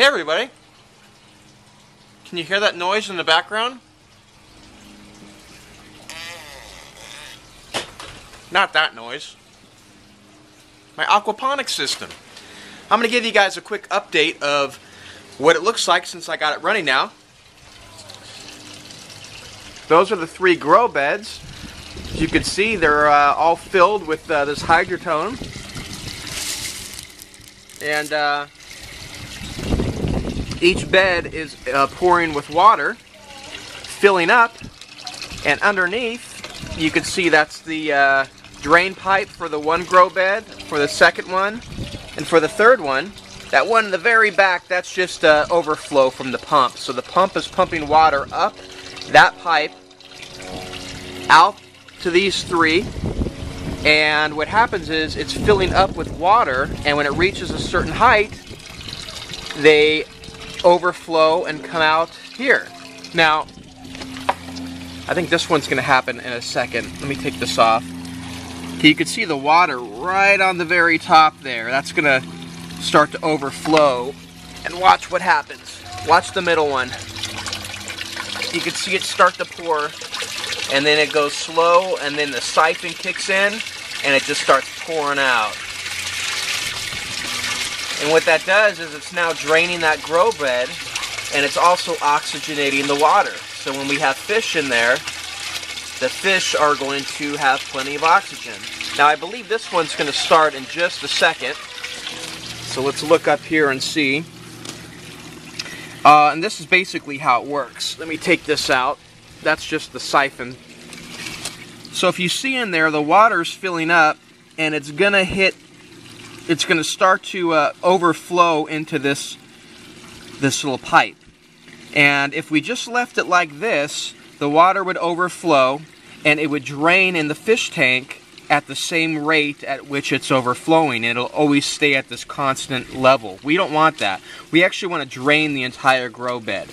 Hey everybody. Can you hear that noise in the background? Not that noise. My aquaponics system. I'm going to give you guys a quick update of what it looks like since I got it running now. Those are the three grow beds. As you can see, they're uh, all filled with uh, this hydroton. And uh, each bed is uh, pouring with water, filling up, and underneath you can see that's the uh, drain pipe for the one grow bed, for the second one, and for the third one. That one in the very back, that's just uh, overflow from the pump. So the pump is pumping water up that pipe, out to these three, and what happens is it's filling up with water, and when it reaches a certain height, they overflow and come out here. Now, I think this one's to happen in a second. Let me take this off. You can see the water right on the very top there. That's to start to overflow. And watch what happens. Watch the middle one. You can see it start to pour and then it goes slow and then the siphon kicks in and it just starts pouring out. And what that does is it's now draining that grow bed and it's also oxygenating the water. So when we have fish in there, the fish are going to have plenty of oxygen. Now I believe this one's going to start in just a second. So let's look up here and see. Uh, and this is basically how it works. Let me take this out. That's just the siphon. So if you see in there, the water's filling up and it's going to hit it's going to start to uh, overflow into this this little pipe. And if we just left it like this, the water would overflow and it would drain in the fish tank at the same rate at which it's overflowing. It'll always stay at this constant level. We don't want that. We actually want to drain the entire grow bed.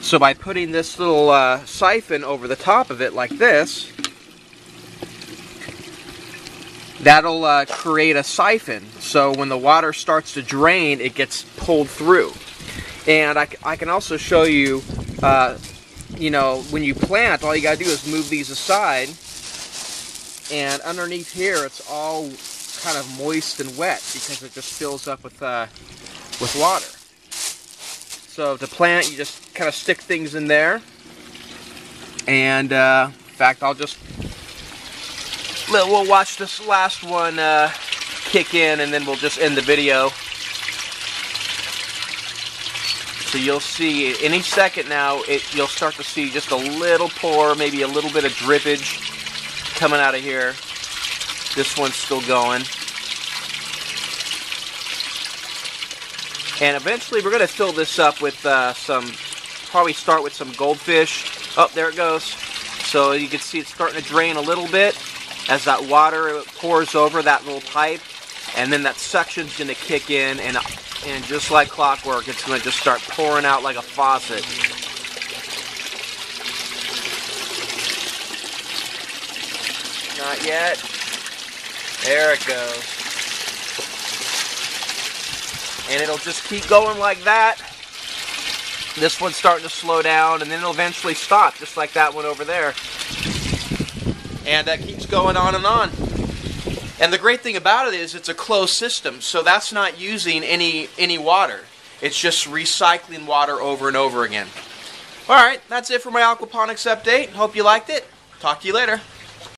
So by putting this little uh, siphon over the top of it like this, that'll uh, create a siphon. So when the water starts to drain, it gets pulled through. And I, I can also show you, uh, you know, when you plant, all you gotta do is move these aside. And underneath here, it's all kind of moist and wet because it just fills up with, uh, with water. So to plant, you just kind of stick things in there. And uh, in fact, I'll just we'll watch this last one uh, kick in and then we'll just end the video. So you'll see any second now, it, you'll start to see just a little pour, maybe a little bit of drippage coming out of here. This one's still going. And eventually we're going to fill this up with uh, some, probably start with some goldfish. Oh, there it goes. So you can see it's starting to drain a little bit as that water pours over that little pipe and then that suction's going to kick in and and just like clockwork it's going to just start pouring out like a faucet. Not yet. There it goes. And it'll just keep going like that. This one's starting to slow down and then it'll eventually stop just like that one over there and that keeps going on and on. And the great thing about it is it's a closed system, so that's not using any any water. It's just recycling water over and over again. All right, that's it for my aquaponics update. Hope you liked it. Talk to you later.